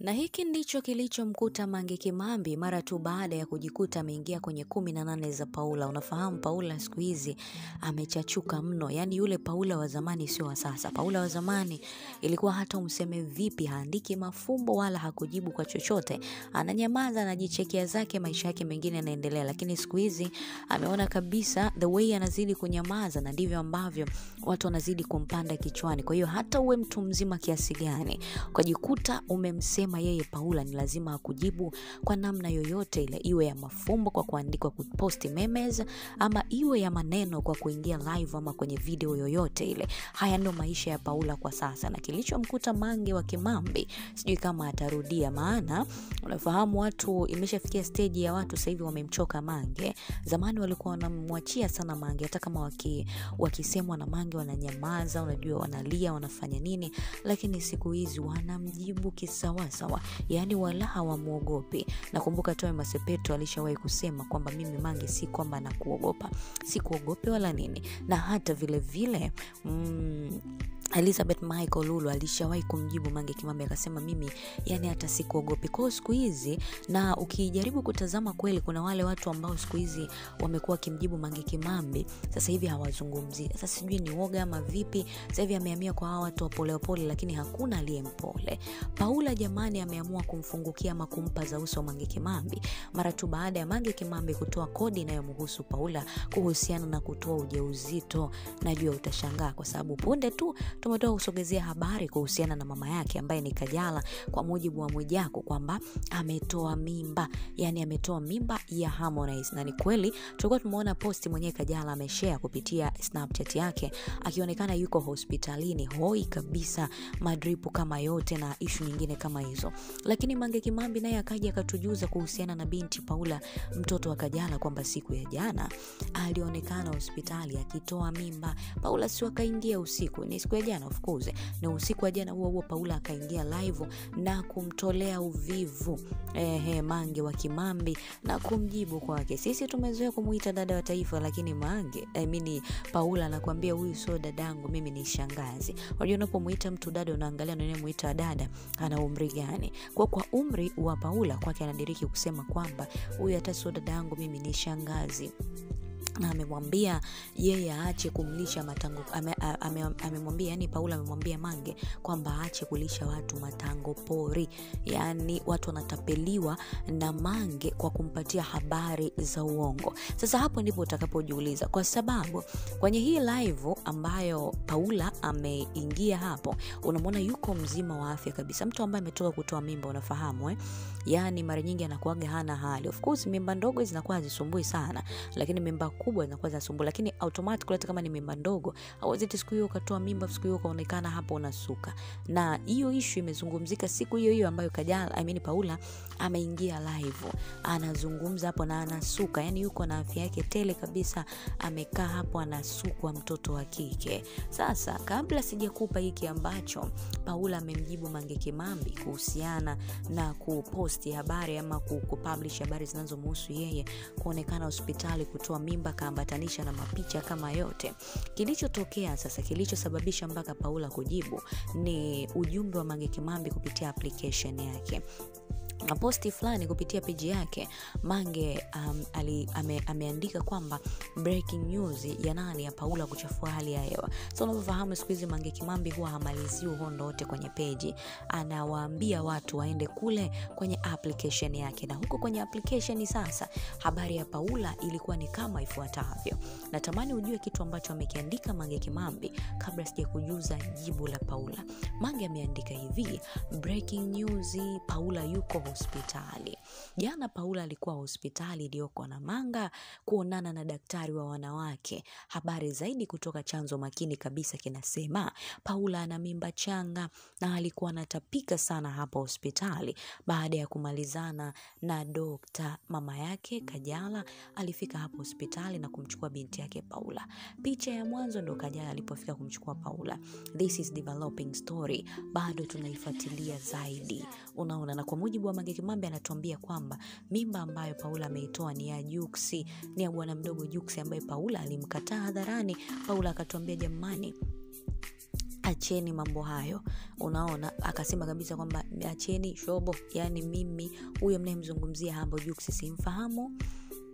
Na hiki ndicho kilichomkuta Mange Kimambi mara tu baada ya kujikuta ameingia kwenye kumi na nane za Paula. Unafahamu Paula siku hizi amechachuka mno, yaani yule Paula wa zamani sio wa sasa. Paula wa zamani ilikuwa hata umseme vipi, haandiki mafumbo wala hakujibu kwa chochote, ananyamaza, anajichekea zake, maisha yake mengine yanaendelea. Lakini siku hizi ameona kabisa the way anazidi kunyamaza, na ndivyo ambavyo watu wanazidi kumpanda kichwani. Kwa hiyo hata uwe mtu mzima kiasi gani, ukajikuta umemsema yeye Paula, ni lazima akujibu kwa namna yoyote ile, iwe ya mafumbo kwa kuandikwa kuposti memes, ama iwe ya maneno kwa kuingia live ama kwenye video yoyote ile. Haya ndio maisha ya Paula kwa sasa, na kilichomkuta Mange wa Kimambi sijui kama atarudia, maana unafahamu watu, imeshafikia stage ya watu sasa hivi wamemchoka Mange. Zamani walikuwa wanamwachia sana Mange, hata kama waki, wakisemwa na Mange wananyamaza, unajua wanalia, wanafanya nini, lakini siku hizi wanamjibu kisawasawa, yaani wala hawamwogopi. Nakumbuka Toy Masepetu alishawahi kusema kwamba mimi Mange si kwamba nakuogopa, si kuogope wala nini, na hata vile vile mm, Elizabeth Michael Lulu alishawahi kumjibu Mange kimambe akasema mimi yani hata sikuogopi. Kwa siku hizi, na ukijaribu kutazama kweli, kuna wale watu ambao siku hizi wamekuwa wakimjibu Mange kimambe sasa hivi hawazungumzi Sasa sijui ni woga ama vipi, sasa hivi ameamia kwa hawa watu wapoleopole wapole, lakini hakuna aliyempole. Paula jamani, ameamua kumfungukia ama kumpa za uso Mange Kimambi mara tu baada ya Mange Kimambi kutoa kodi inayomhusu Paula kuhusiana na kutoa ujauzito. Najua utashangaa kwa sababu punde tu tumetoka kusogezea habari kuhusiana na mama yake ambaye ni Kajala, kwa mujibu wa Mwijaku kwamba ametoa mimba, yani ametoa mimba ya Harmonize. Na ni kweli tulikuwa tumeona posti mwenyewe Kajala ameshare kupitia Snapchat yake akionekana yuko hospitalini hoi kabisa, madripu kama yote na ishu nyingine kama hizo, lakini Mange Kimambi naye akaja akatujuza kuhusiana na binti Paula, mtoto wa Kajala, kwamba siku ya jana alionekana hospitali akitoa mimba. Paula sio akaingia usiku, ni siku ya jana of course, na usiku wa jana huo huo Paula akaingia live na kumtolea uvivu ehe, Mange wa Kimambi na kumjibu kwake. Sisi tumezoea kumuita dada wa taifa, lakini Mange I mean, Paula anakuambia huyu sio dadangu, mimi ni shangazi. Unajua, unapomuita mtu dada unaangalia unayemuita dada ana umri gani. Kwa kwa umri wa Paula kwake anadiriki kusema kwamba huyu hata sio dadangu, mimi ni shangazi na amemwambia yeye aache kumlisha matango amemwambia ame, ame yani Paula amemwambia Mange kwamba aache kulisha watu matango pori, yani watu wanatapeliwa na Mange kwa kumpatia habari za uongo. Sasa hapo ndipo utakapojiuliza, kwa sababu kwenye hii live ambayo Paula ameingia hapo, unamwona yuko mzima wa afya kabisa, mtu ambaye ametoka kutoa mimba, unafahamu eh? Yani mara nyingi anakuaga hana hali. Of course mimba ndogo zinakuwa hazisumbui sana, lakini mimba kubwa zinakuwa zinasumbua, lakini automatic hata kama ni mimba ndogo, hauwezi siku hiyo ukatoa mimba, siku hiyo ukaonekana hapo unasuka. Na hiyo issue imezungumzika siku hiyo hiyo ambayo Kajala, I mean Paula ameingia live, anazungumza hapo na anasuka, yani yuko na afya yake tele kabisa, amekaa hapo anasukwa mtoto wa kike. Sasa kabla sijakupa hiki ambacho Paula amemjibu Mange Kimambi kuhusiana na kuposti habari ama kupublish habari zinazomhusu yeye kuonekana hospitali kutoa mimba kaambatanisha na mapicha kama yote. Kilichotokea sasa, kilichosababisha mpaka Paula kujibu ni ujumbe wa Mange Kimambi kupitia application yake posti fulani kupitia peji yake Mange um, ali, ame, ameandika kwamba breaking news ya nani ya Paula kuchafua hali ya hewa. So unavyofahamu siku hizi Mange Kimambi huwa hamalizii uhondo wote kwenye peji, anawaambia watu waende kule kwenye application yake, na huko kwenye application sasa habari ya Paula ilikuwa ni kama ifuatavyo. Natamani ujue kitu ambacho amekiandika Mange Kimambi kabla sijakujuza jibu la Paula. Mange ameandika hivi, breaking news, Paula yuko hospitali. Jana Paula alikuwa hospitali iliyoko na Manga kuonana na daktari wa wanawake. Habari zaidi kutoka chanzo makini kabisa kinasema Paula ana mimba changa na alikuwa anatapika sana hapa hospitali baada ya kumalizana na dokta. Mama yake Kajala alifika hapa hospitali na kumchukua binti yake Paula. Picha ya mwanzo ndo Kajala alipofika kumchukua Paula. This is developing story, bado tunaifuatilia zaidi, unaona. Na kwa mujibu wa Mange Kimambi anatuambia kwamba mimba ambayo Paula ameitoa ni ya Juksi, ni ya bwana mdogo Juksi ambaye Paula alimkataa hadharani. Paula akatuambia jamani acheni mambo hayo unaona akasema kabisa kwamba acheni shobo yani mimi huyo mnayemzungumzia hambo juksi simfahamu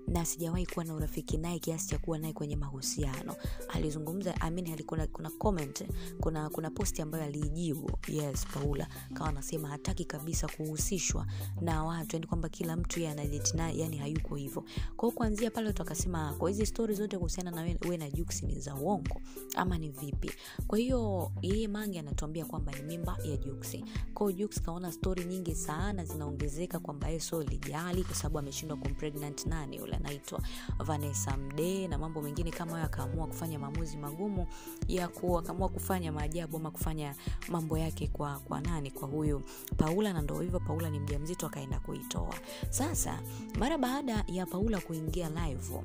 na sijawahi kuwa na urafiki naye kiasi cha kuwa naye kwenye mahusiano. Alizungumza I mean, alikuna, kuna comment kuna kuna posti ambayo aliijibu yes paula kawa anasema hataki kabisa kuhusishwa na watu yani kwamba kila mtu yeye naye yani hayuko hivyo. Kwao kuanzia pale watu akasema kwa hizi stori zote kuhusiana na we, na juks ni za uongo ama ni vipi? Kwa hiyo yeye mange anatuambia kwamba ni mimba ya juksi kwao Jux kaona stori nyingi sana zinaongezeka kwamba yeye sio lijali kwa sababu ameshindwa kumpregnant nani yule anaitwa Vanessa Mdee na mambo mengine kama hayo akaamua kufanya maamuzi magumu ya kuwa akaamua kufanya maajabu ama kufanya mambo yake kwa kwa nani kwa huyu Paula na ndo hivyo Paula ni mjamzito akaenda kuitoa. Sasa mara baada ya Paula kuingia live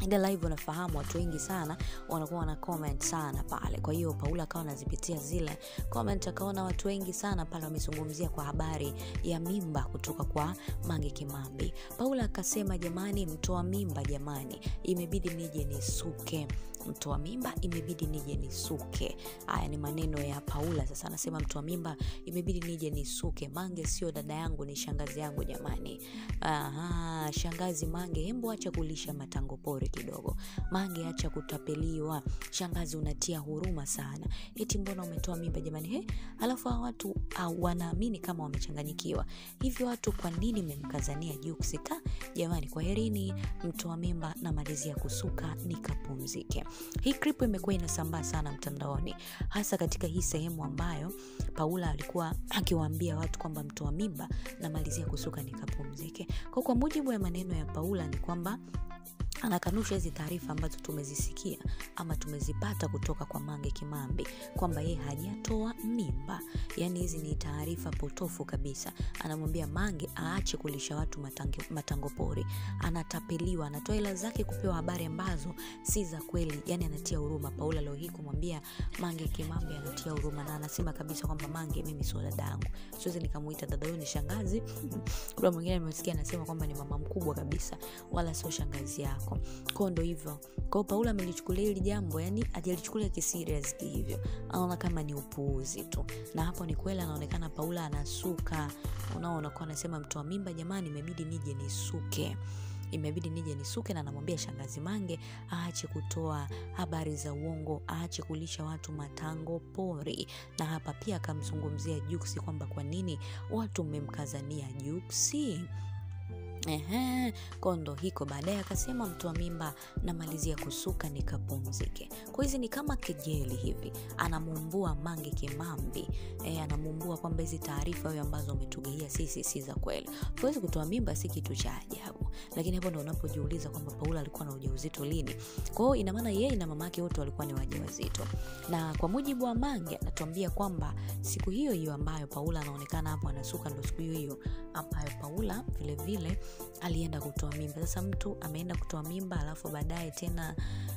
ile live unafahamu watu wengi sana wanakuwa wana comment sana pale. Kwa hiyo paula akawa anazipitia zile comment akaona watu wengi sana pale wamezungumzia kwa habari ya mimba kutoka kwa mange kimambi. Paula akasema jamani mtoa mimba jamani imebidi nije nisuke mtoa mimba imebidi nije nisuke. Haya ni maneno ya paula. Sasa anasema mtoa mimba imebidi nije nisuke. Mange sio dada yangu ni shangazi yangu jamani. Aha, shangazi mange hembo acha kulisha matango pori kidogo. Mange acha kutapeliwa. Shangazi unatia huruma sana. Eti mbona umetoa mimba jamani he? Alafu hawa watu uh, wanaamini kama wamechanganyikiwa. Hivyo watu kwa nini mmemkazania juksika jamani kwa herini mtoa mimba na malizia kusuka nikapumzike hii clip imekuwa inasambaa sana mtandaoni hasa katika hii sehemu ambayo paula alikuwa akiwaambia watu kwamba mtoa mimba namalizia kusuka nikapumzike. Kwa kwa mujibu ya maneno ya paula ni kwamba anakanusha hizi taarifa ambazo tumezisikia ama tumezipata kutoka kwa mange kimambi kwamba yeye hajatoa mimba. Yaani hizi ni taarifa potofu kabisa. Anamwambia mange aache kulisha watu matango pori. Anatapeliwa anatoa hela zake kupewa habari ambazo si za kweli. Yani anatia huruma. Paula leo hii kumwambia mange kimambi anatia huruma na anasema kabisa kwamba mange mimi sio dada yangu. Siwezi nikamuita dada huyo ni shangazi. Kuna mwingine amesikia anasema kwamba ni mama mkubwa kabisa. Wala sio shangazi yako kwao ndo hivyo. Kwao paulo amelichukulia hili jambo yani ajalichukulia kiserious hivyo anaona kama ni upuuzi tu. Na hapo ni kweli anaonekana paula anasuka. Unaona kuwa anasema mtoa mimba jamani imebidi nije nisuke. Imebidi nije nisuke na namwambia shangazi mange aache kutoa habari za uongo aache kulisha watu matango pori. Na hapa pia akamzungumzia juksi kwamba kwa nini watu mmemkazania juksi Ehe, kondo hiko baadaye akasema mtoa mimba namalizia kusuka nikapumzike. Kwa hizi ni kama kejeli hivi anamumbua mange kimambi. E, anamumbua kwamba hizi taarifa huyo ambazo umetugeia sisi si za kweli. Huwezi kutoa mimba si kitu cha ajabu. Lakini hapo ndo unapojiuliza kwamba paula alikuwa na ujauzito lini. Kwa hiyo inamaana yeye na mama yake wote walikuwa ni wajawazito. Na kwa mujibu wa mange anatuambia kwamba siku hiyo hiyo ambayo paula anaonekana hapo anasuka ndo siku hiyo hiyo ambayo paula vilevile vile, alienda kutoa mimba. Sasa mtu ameenda kutoa mimba alafu baadaye tena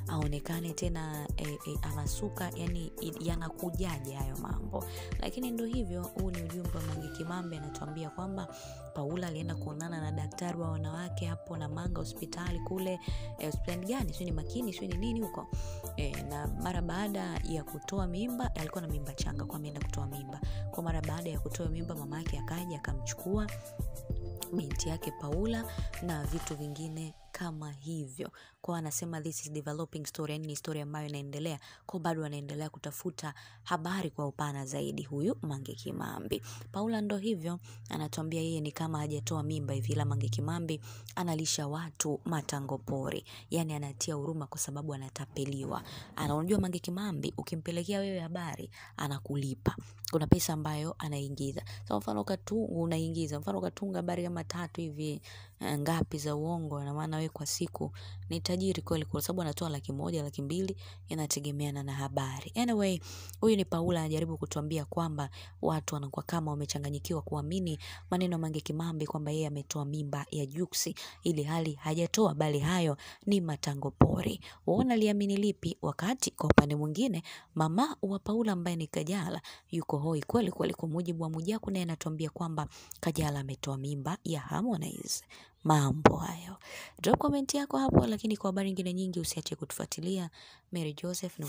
aonekane tena e, e, anasuka yani yanakujaje hayo mambo? Lakini ndo hivyo huu ni ujumbe wa mange kimambe anatuambia kwamba paula alienda kuonana na daktari wa wanawake hapo na manga hospitali kule e, hospitali gani? Sio ni makini sio ni nini huko. E, na mara baada ya kutoa mimba alikuwa na mimba changa kwa ameenda kutoa mimba. Kwa mara baada ya kutoa mimba mama yake akaja akamchukua binti yake paula na vitu vingine kama hivyo. Kwa anasema this is developing story yani ni story ambayo inaendelea. Kwa bado anaendelea kutafuta habari kwa upana zaidi huyu mange kimambi. Paula ndo hivyo anatuambia yeye ni kama hajatoa mimba hivi ila mange kimambi analisha watu matango pori. Yani anatia huruma kwa sababu anatapeliwa. Anaunajua mange kimambi ukimpelekea wewe habari anakulipa. Kuna pesa ambayo anaingiza. So mfano katu unaingiza mfano ukatunga habari kama tatu hivi ngapi za uongo na maana wewe kwa siku ni tajiri kweli kwa sababu anatoa laki moja laki mbili inategemeana na habari. Anyway huyu ni paula anajaribu kutuambia kwamba watu wanakuwa kama wamechanganyikiwa kuamini maneno mange kimambi kwamba yeye ametoa mimba ya juksi ili hali hajatoa bali hayo ni matango pori. Waona liamini lipi? Wakati kwa upande mwingine mama wa paula ambaye ni kajala yuko hoi kweli kweli kwa mujibu wa mujaku naye anatuambia kwamba kajala ametoa mimba ya harmonize mambo hayo. Drop comment yako hapo lakini kwa habari nyingine nyingi usiache kutufuatilia. Mary joseph